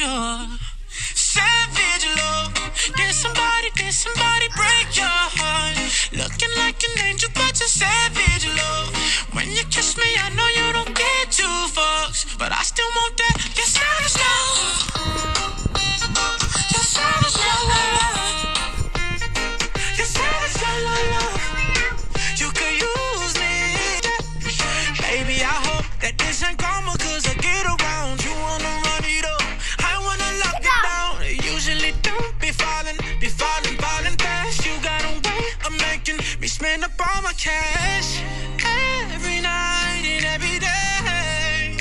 you're savage love. Did somebody, did somebody break your heart? Looking like an angel, but you're savage love. When you kiss me, I know you don't get two fucks, but I still want that. You're savage love. You're savage love. You're savage love. You could use me. Baby, I hope that this ain't karma, making me spend up all my cash. Every night and every day.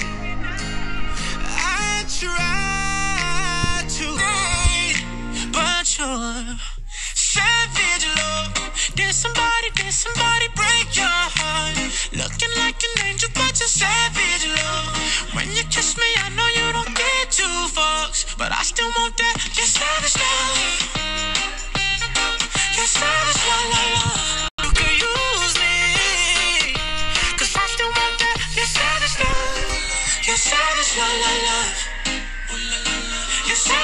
I try to, but you're savage love. Did somebody, did somebody You're savage, la la la. You're savage.